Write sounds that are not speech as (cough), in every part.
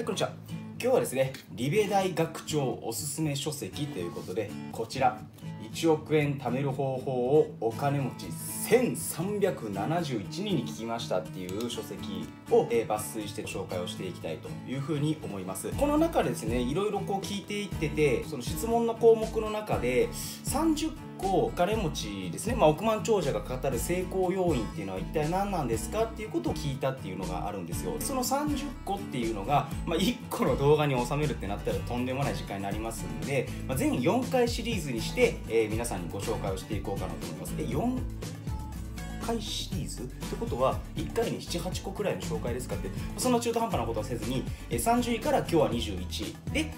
はい、こんにちは。今日はですね、リベ大学長おすすめ書籍ということで、こちら、1億円貯める方法をお金持ち1371人に聞きましたっていう書籍を、えー、抜粋して紹介をしていきたいというふうに思いますこの中ですねいろいろこう聞いていっててその質問の項目の中で30個金持ちですね、まあ、億万長者が語る成功要因っていうのは一体何なんですかっていうことを聞いたっていうのがあるんですよ。その30個っていうのが、まあ、1個の動画に収めるってなったらとんでもない時間になりますんで、まあ、全4回シリーズにして、えー、皆さんにご紹介をしていこうかなと思います。で4回シリーズってことは1回に78個くらいの紹介ですかってそんな中途半端なことはせずに30位から今日は21位。で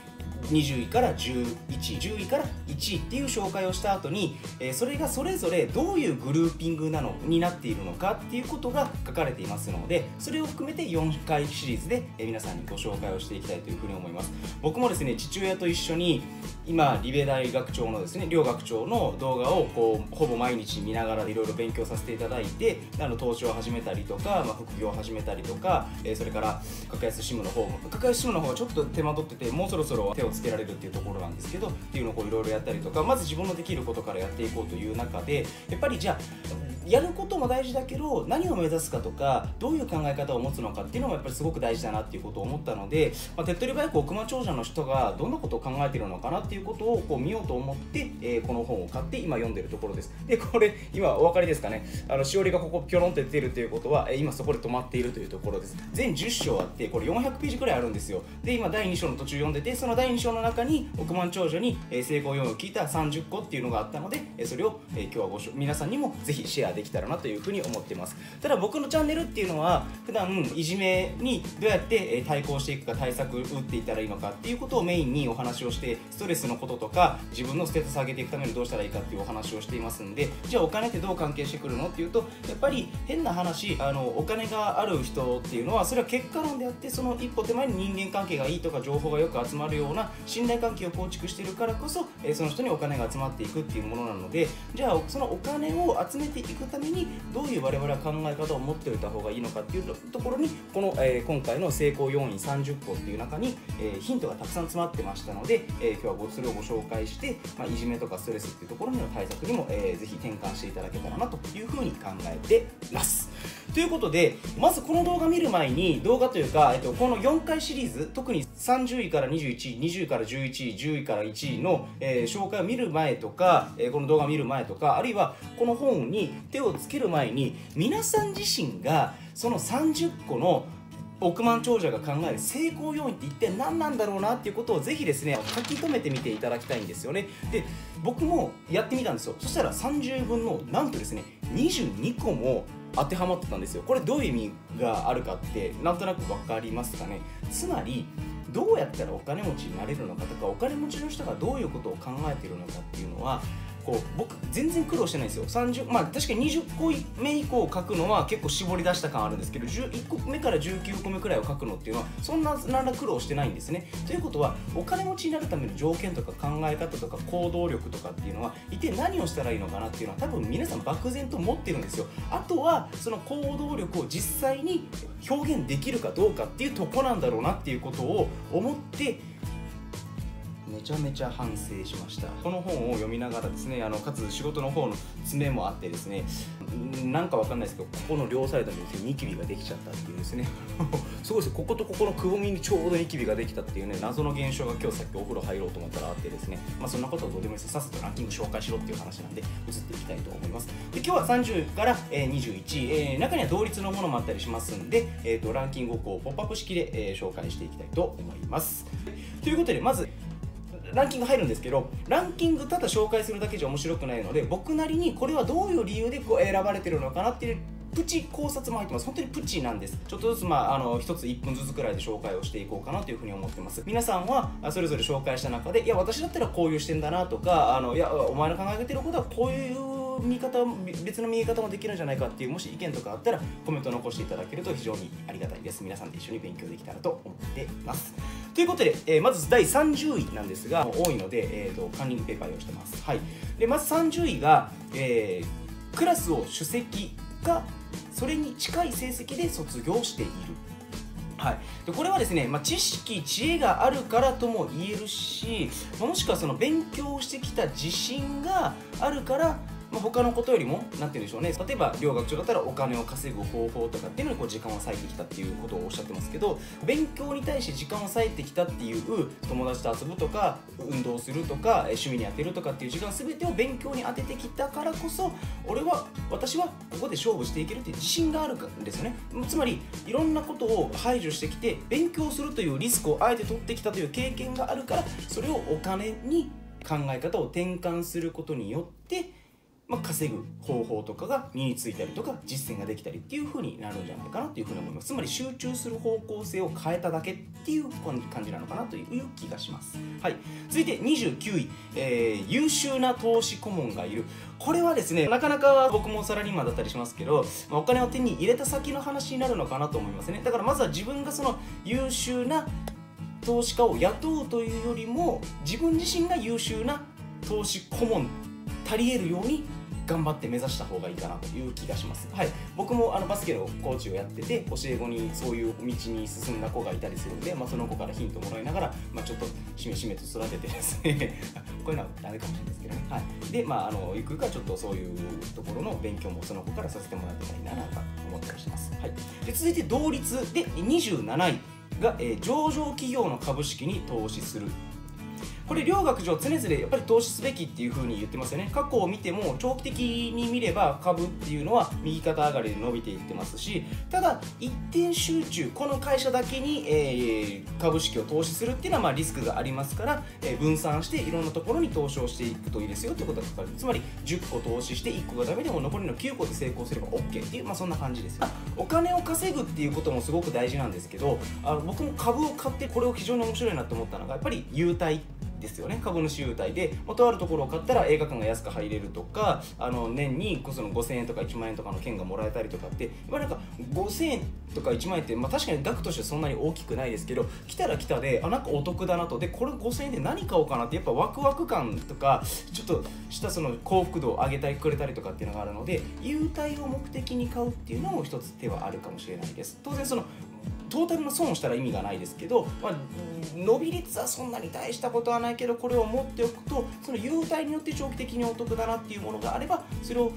20位から11位10位から1位っていう紹介をした後に、えー、それがそれぞれどういうグルーピングなのになっているのかっていうことが書かれていますのでそれを含めて4回シリーズで、え、皆さんにご紹介をしていきたいというふうに思います。僕もですね父親と一緒に今リベ大学長のですね両学長の動画をこうほぼ毎日見ながらいろいろ勉強させていただいてあの投資を始めたりとか、まあ、副業を始めたりとか、えー、それから格安 SIM の方も格安 SIM の方がちょっと手間取っててもうそろそろ手をつけられるっていうところなんですけどっていうのをいろいろやったりとかまず自分のできることからやっていこうという中でやっぱりじゃあやることも大事だけど何を目指すかとかどういう考え方を持つのかっていうのもやっぱりすごく大事だなっていうことを思ったので、まあ、手っ取り早く億万長者の人がどんなことを考えてるのかなってていうことをこう見ようと思って、えー、この本を買って今読んでるところです。でこれ今お分かりですかね？あのしおりがここピョロンって出てるということは、え、今そこで止まっているというところです。全10章あってこれ400ページくらいあるんですよ。で今第2章の途中読んでてその第2章の中に億万長者に、え、成功要因を聞いた30個っていうのがあったので、え、それを、え、今日はご皆さんにもぜひシェアできたらなというふうに思ってます。ただ僕のチャンネルっていうのは普段いじめにどうやって対抗していくか対策打っていったらいいのかっていうことをメインにお話をしてストレスのこととか自分のステータス上げていくためにどうしたらいいかっていうお話をしていますんでじゃあお金ってどう関係してくるのっていうとやっぱり変な話あのお金がある人っていうのはそれは結果論であってその一歩手前に人間関係がいいとか情報がよく集まるような信頼関係を構築しているからこそえその人にお金が集まっていくっていうものなのでじゃあそのお金を集めていくためにどういう我々は考え方を持っておいた方がいいのかっていうところにこの、えー、今回の成功要因30個っていう中に、えー、ヒントがたくさん詰まってましたので、えー、今日はごそれをご紹介して、まあ、いじめとかストレスっていうところにの対策にも、えー、ぜひ転換していただけたらなというふうに考えてます。ということでまずこの動画見る前に動画というか、えっと、この4回シリーズ特に30位から21位20位から11位10位から1位の、えー、紹介を見る前とか、えー、この動画を見る前とかあるいはこの本に手をつける前に皆さん自身がその30個の億万長者が考える成功要因って一体何なんだろうなっていうことをぜひですね書き留めてみていただきたいんですよね。で僕もやってみたんですよ。そしたら30分のなんとですね22個も当てはまってたんですよ。これどういう意味があるかってなんとなく分かりますかね。つまりどうやったらお金持ちになれるのかとかお金持ちの人がどういうことを考えているのかっていうのはこう僕全然苦労してないんですよ。30まあ確かに20個目以降書くのは結構絞り出した感あるんですけど11個目から19個目くらいを書くのっていうのはそんな何ら苦労してないんですね。ということはお金持ちになるための条件とか考え方とか行動力とかっていうのは一体何をしたらいいのかなっていうのは多分皆さん漠然と持ってるんですよ。あとはその行動力を実際に表現できるかどうかっていうとこなんだろうなっていうことを思ってめちゃめちゃ反省しました。この本を読みながらですねあのかつ仕事の方の詰めもあってですねなんかわかんないですけどここの両サイドにですねニキビができちゃったっていうですね。(laughs) すごいですこことここのくぼみにちょうどニキビができたっていうね謎の現象が今日さっきお風呂入ろうと思ったらあってですね。まあそんなことはどうでもいいです。さっさとランキング紹介しろっていう話なんで移っていきたいと思います。で今日は30から、え21、えー、中には同率のものもあったりしますんで、えーと、ランキングをこうポップアップ式で、えー、紹介していきたいと思います。ということでまずランキング入るんですけどランキングただ紹介するだけじゃ面白くないので僕なりにこれはどういう理由でこう選ばれてるのかなっていうプチ考察も入ってます。本当にプチなんです。ちょっとずつまああの1つ1分ずつくらいで紹介をしていこうかなというふうに思ってます。皆さんはそれぞれ紹介した中でいや私だったらこういう視点だなとかあのいやお前の考えてることはこういう見方別の見え方もできるんじゃないかっていうもし意見とかあったらコメント残していただけると非常にありがたいです。皆さんで一緒に勉強できたらと思っています。ということで、えー、まず第30位なんですが多いので、えーと、カンニングペーパー用意してます。はい。でまず30位が、えー、クラスを首席かそれに近い成績で卒業している。はい、でこれはですね、まあ、知識知恵があるからとも言えるしもしくはその勉強してきた自信があるからまあ、他のことよりも何て言うんでしょうね。例えば両学長だったらお金を稼ぐ方法とかっていうのにこう時間を割いてきたっていうことをおっしゃってますけど勉強に対して時間を割いてきたっていう友達と遊ぶとか運動するとか趣味に当てるとかっていう時間全てを勉強に当ててきたからこそ俺は私はここで勝負していけるっていう自信があるんですよね。つまりいろんなことを排除してきて勉強するというリスクをあえて取ってきたという経験があるからそれをお金に考え方を転換することによってまあ、稼ぐ方法とかが身についたりとか実践ができたりっていう風になるんじゃないかなというふうに思います。つまり集中する方向性を変えただけっていう感じなのかなという気がします。はい。続いて29位、えー、優秀な投資顧問がいる。これはですねなかなか僕もサラリーマンだったりしますけど、まあ、お金を手に入れた先の話になるのかなと思いますね。だからまずは自分がその優秀な投資家を雇うというよりも自分自身が優秀な投資顧問足りえるように頑張って目指した方がいいかなという気がします、はい、僕もあのバスケのコーチをやってて教え子にそういう道に進んだ子がいたりするので、まあ、その子からヒントもらいながら、まあ、ちょっとしめしめと育ててですね。(laughs) こういうのはダメかもしれないですけどね、はい、でまああのゆくゆくはちょっとそういうところの勉強もその子からさせてもらってたりなと思ったりします、はい、で続いて同率で27位が、えー、上場企業の株式に投資する。これ両学長常々やっぱり投資すべきっていうふうに言ってますよね。過去を見ても長期的に見れば株っていうのは右肩上がりで伸びていってますしただ一点集中この会社だけに、えー、株式を投資するっていうのはまあリスクがありますから、えー、分散していろんなところに投資をしていくといいですよってことが書かれる。つまり10個投資して1個がダメでも残りの9個で成功すれば OK っていう、まあ、そんな感じですお金を稼ぐっていうこともすごく大事なんですけどあの僕も株を買ってこれを非常に面白いなと思ったのがやっぱり優待ですよね。株主優待で、まあ、とあるところを買ったら映画館が安く入れるとかあの年にその5000円とか1万円とかの券がもらえたりとかって今なんか5000円とか1万円って、まあ、確かに額としてそんなに大きくないですけど来たら来たであなんかお得だなと。でこれ5000円で何買おうかなってやっぱワクワク感とかちょっとしたその幸福度を上げてくれたりとかっていうのがあるので優待を目的に買うっていうのも一つ手はあるかもしれないです。当然そのトータルの損をしたら意味がないですけど、まあ、伸び率はそんなに大したことはないけどこれを持っておくとその優待によって長期的にお得だなっていうものがあればそれを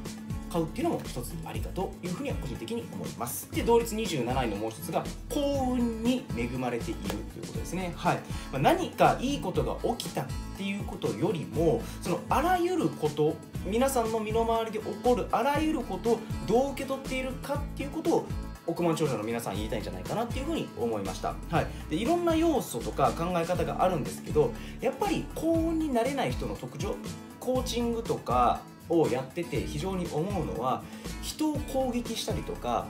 買うっていうのも一つありかというふうには個人的に思います。で同率27位のもう一つが幸運に恵まれているということですね。はい、まあ、何かいいことが起きたっていうことよりもそのあらゆること皆さんの身の回りで起こるあらゆることをどう受け取っているかっていうことを億万長者の皆さん言いたいんじゃないかなっていうふうに思いました、はい、でいろんな要素とか考え方があるんですけどやっぱり幸運になれない人の特徴コーチングとかをやってて非常に思うのは人を攻撃したりとか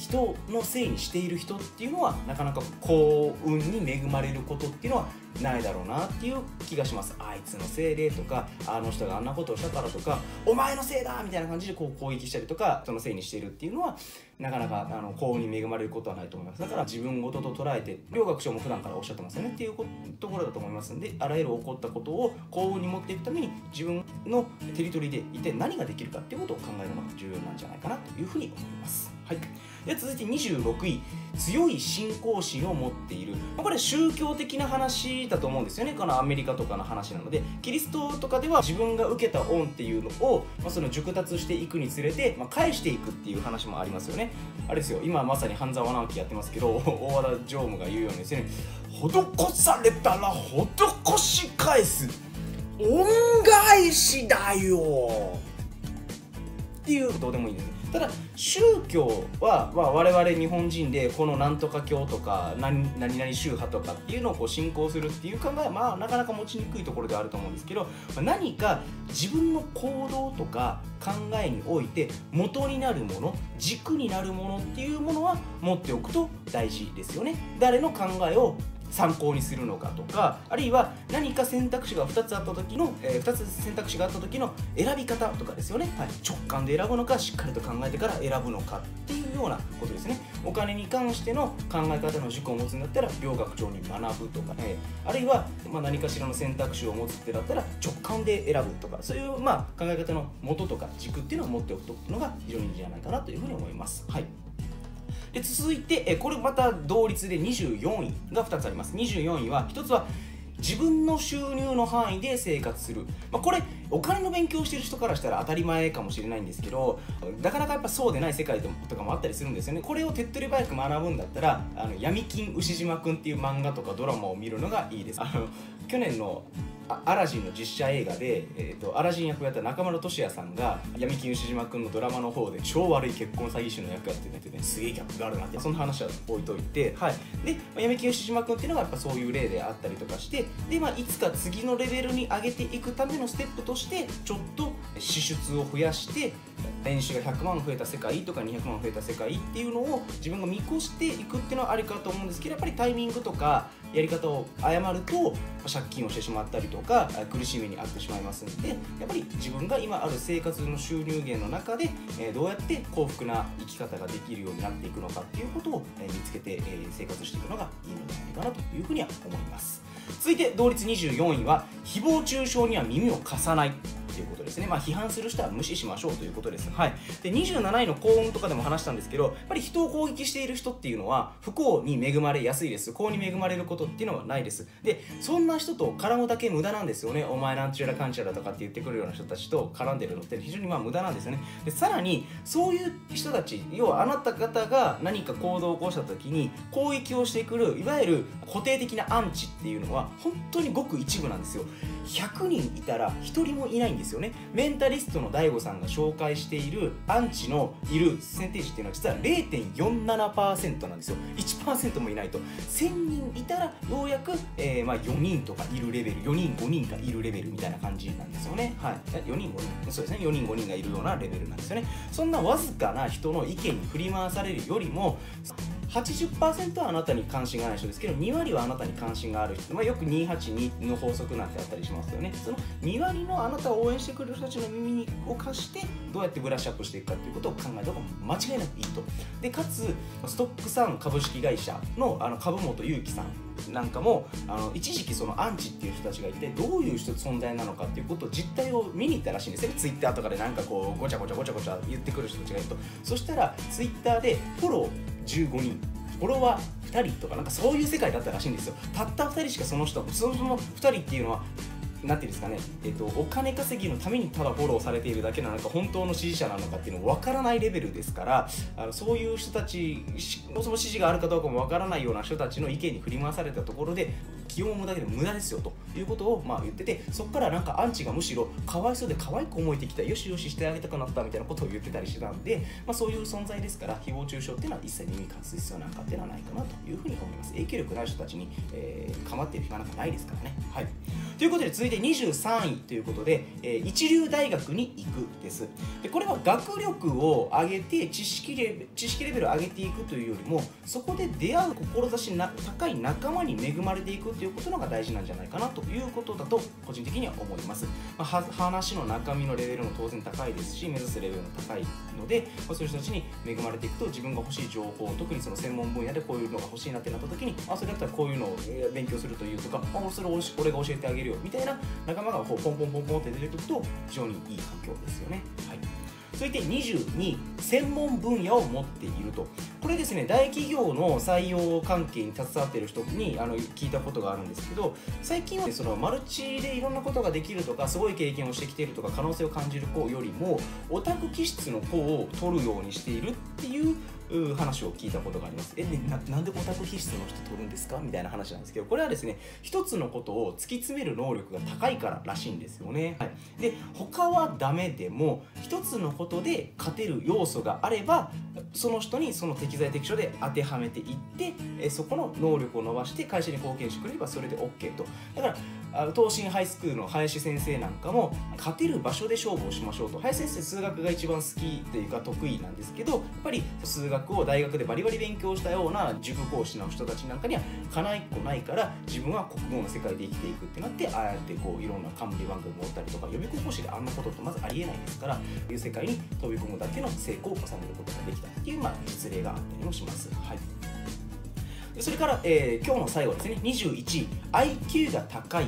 人のせいにしている人っていうのはなかなか幸運に恵まれることっていうのはないだろうなっていう気がします。あいつのせいでとかあの人があんなことをしたからとかお前のせいだみたいな感じでこう攻撃したりとかそのせいにしているっていうのはなかなかあの幸運に恵まれることはないと思います。だから自分事と捉えて両学長も普段からおっしゃってますよねっていうところだと思いますんであらゆる起こったことを幸運に持っていくために自分のテリトリーで一体何ができるかっていうことを考えるのが重要なんじゃないかなというふうに思いますはい。で続いて26位。強い信仰心を持っている、まあ、これ宗教的な話だと思うんですよね。このアメリカとかの話なので。キリストとかでは自分が受けた恩っていうのを、まあ、その熟達していくにつれて、まあ、返していくっていう話もありますよね。あれですよ。今まさに半沢直樹やってますけど (laughs) 大和田常務が言うようにですね。施されたら施し返す。恩返しだよ。っていうどうでもいいです。ただ宗教は、まあ、我々日本人でこのなんとか教とか何何々宗派とかっていうのをこう信仰するっていう考えは、まあ、なかなか持ちにくいところではあると思うんですけど、ま、何か自分の行動とか考えにおいて元になるもの軸になるものっていうものは持っておくと大事ですよね。誰の考えを参考にするのかとかあるいは何か選択肢が2つあった時の、えー、2つ選択肢があった時の選び方とかですよね、はい、直感で選ぶのかしっかりと考えてから選ぶのかっていうようなことですね。お金に関しての考え方の軸を持つんだったら両学長に学ぶとか、ね、あるいは、まあ、何かしらの選択肢を持つってだったら直感で選ぶとか。そういう、まあ、考え方の元とか軸っていうのを持っておくのが非常にいいんじゃないかなというふうに思います。はいで続いて、えこれまた同率で24位が2つあります。24位は1つは自分の収入の範囲で生活する、まあ、これお金の勉強してる人からしたら当たり前かもしれないんですけどなかなかやっぱそうでない世界とかもあったりするんですよね。これを手っ取り早く学ぶんだったらあの闇金牛島くんっていう漫画とかドラマを見るのがいいです。あの去年のアラジンの実写映画で、えーと、アラジン役をやった中村俊也さんが闇金牛島君のドラマの方で超悪い結婚詐欺師の役やっててねすげえギャップがあるなってそんな話は置いといて、はい、で、まあ、闇金牛島君っていうのがやっぱそういう例であったりとかしてで、まあ、いつか次のレベルに上げていくためのステップとしてちょっと支出を増やして年収が100万増えた世界とか200万増えた世界っていうのを自分が見越していくっていうのはありかと思うんですけどやっぱりタイミングとかやり方を誤ると借金をしてしまったりとか苦しみに遭ってしまいますのでやっぱり自分が今ある生活の収入源の中でどうやって幸福な生き方ができるようになっていくのかっていうことを見つけて生活していくのがいいのではないかなというふうには思います。続いて同率24位は誹謗中傷には耳を貸さない。いうことですね、まあ、批判する人は無視しましょうということです、はい、で27位の幸運とかでも話したんですけどやっぱり人を攻撃している人っていうのは不幸に恵まれやすいです。幸に恵まれることっていうのはないです。でそんな人と絡むだけ無駄なんですよね。お前なんちゅうらかんちゃらとかって言ってくるような人たちと絡んでるのって非常にまあ無駄なんですよね。でさらにそういう人たち要はあなた方が何か行動を起こした時に攻撃をしてくるいわゆる固定的なアンチっていうのは本当にごく一部なんですよ。100人いたら1人もいないんですよね。メンタリストの DAIGO さんが紹介しているアンチのいるセンテージっていうのは実は0.47%なんですよ。1%もいないと。1000人いたらようやく、えー、まあ4人とかいるレベル4人5人がいるレベルみたいな感じなんですよね。はい。4人5人？そうですね。4人5人がいるようなレベルなんですよね。そんなわずかな人の意見に振り回されるよりも80%はあなたに関心がない人ですけど2割はあなたに関心がある人、まあ、よく282の法則なんてあったりしますよね。その2割のあなたを応援してくれる人たちの耳を貸してどうやってブラッシュアップしていくかということを考えた方が間違いなくいいと。でかつストックさん株式会社のあの株本裕樹さんなんかもあの一時期そのアンチっていう人たちがいてどういう人存在なのかっていうことを実態を見に行ったらしいんですね。ツイッターとかでなんかこうごちゃごちゃごちゃごちゃ言ってくる人たちがいると。そしたらツイッターでフォロー15人。フォロワー2人とかなんかそういう世界だったらしいんですよ。たった2人しかその人そのそも2人っていうのはなんていうんですかね、えっと、お金稼ぎのためにただフォローされているだけなのか本当の支持者なのかっていうの分からないレベルですからあのそういう人たちその支持があるかどうかも分からないような人たちの意見に振り回されたところで気温をだけで無駄ですよということをまあ言っててそこからなんかアンチがむしろかわいそうで可愛く思えてきたよしよししてあげたくなったみたいなことを言ってたりしてたんで、まあ、そういう存在ですから誹謗中傷っていうのは一切耳貸す必要なんかっていうのはないかなというふうに思います。影響力のある人たちに、えー、構っている暇なんかないですからね。はい。ということで続いて23位ということで、えー、一流大学に行くです。でこれは学力を上げて知識レベ知識レベルを上げていくというよりもそこで出会う志な高い仲間に恵まれていくということのが大事なんじゃないかなということだと個人的には思います、まあ、話の中身のレベルも当然高いですし目指すレベルも高いので、まあ、そういう人たちに恵まれていくと自分が欲しい情報特にその専門分野でこういうのが欲しいなってなった時にあそれだったらこういうのを勉強するというとかあそれを俺が教えてあげるみたいな仲間がこうポンポンポンポンって出てくると非常にいい環境ですよね。はい続いて22専門分野を持っているとこれですね大企業の採用関係に携わっている人にあの聞いたことがあるんですけど最近は、ね、そのマルチでいろんなことができるとかすごい経験をしてきているとか可能性を感じる子よりもオタク気質の子を取るようにしているっていう話を聞いたことがあります。え、ね、ななんでオタク気質の人取るんですか？みたいな話なんですけど、これはですね、一つのことを突き詰める能力が高いかららしいんですよね。はい、で、他はダメでも、一つのことで勝てる要素があれば、その人にその適材適所で当てはめていって、えそこの能力を伸ばして会社に貢献してくれればそれで OK と。だから、東進ハイスクールの林先生なんかも勝てる場所で勝負をしましょうと林先生数学が一番好きというか得意なんですけどやっぱり数学を大学でバリバリ勉強したような塾講師の人たちなんかにはかないっこないから自分は国語の世界で生きていくってなってああやってこういろんな冠番組を持ったりとか予備高校師であんなことってまずありえないですからいう世界に飛び込むだけの成功を収めることができたっていう、まあ、実例があったりもします。はいそれから、えー、今日の最後ですね21位 IQ が高い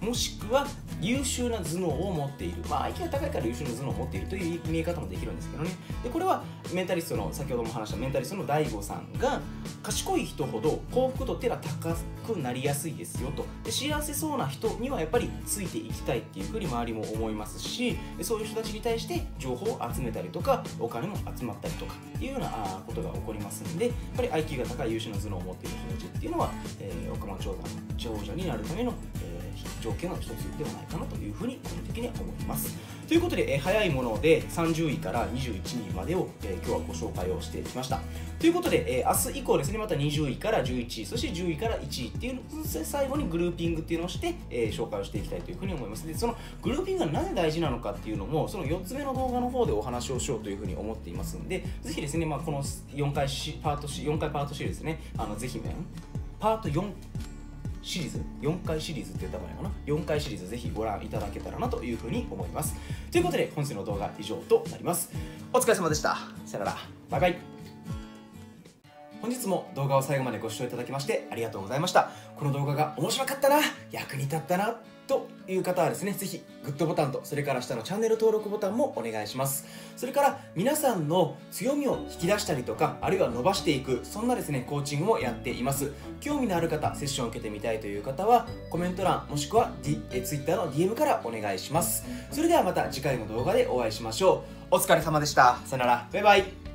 もしくは優秀な頭脳を持っている、まあ、IQ が高いから優秀な頭脳を持っているという見え方もできるんですけどね。でこれはメンタリストの先ほども話したメンタリストの DAIGO さんが賢い人ほど幸福度っていうのは高くなりやすいですよと。で幸せそうな人にはやっぱりついていきたいっていうふうに周りも思いますしそういう人たちに対して情報を集めたりとかお金も集まったりとかいうようなことが起こりますんでやっぱり IQ が高い優秀な頭脳を持っている人たちっていうのは、えー、億万長者長者になるための、えー条件の一つではないかなというふうに個人的には思います。ということで、えー、早いもので30位から21位までを、えー、今日はご紹介をしてきました。ということで、えー、明日以降ですねまた20位から11位そして10位から1位っていうのを最後にグルーピングっていうのをして、え、紹介をしていきたいというふうに思います。でそのグルーピングがなぜ大事なのかっていうのもその4つ目の動画の方でお話をしようというふうに思っていますんでぜひですね、まあ、この4回パート4回パートシーですねあのぜひパート4シリーズ4回シリーズって言った場合かな？4回シリーズぜひご覧いただけたらなというふうに思います。ということで本日の動画以上となります。お疲れ様でした。さよなら。バイバイ。本日も動画を最後までご視聴いただきましてありがとうございました。この動画が面白かったな。役に立ったなという方はですね、ぜひグッドボタンと、それから下のチャンネル登録ボタンもお願いします。それから皆さんの強みを引き出したりとか、あるいは伸ばしていく、そんなですね、コーチングもやっています。興味のある方、セッションを受けてみたいという方は、コメント欄、もしくは、D、え Twitter の DM からお願いします。それではまた次回の動画でお会いしましょう。お疲れ様でした。さよなら。バイバイ。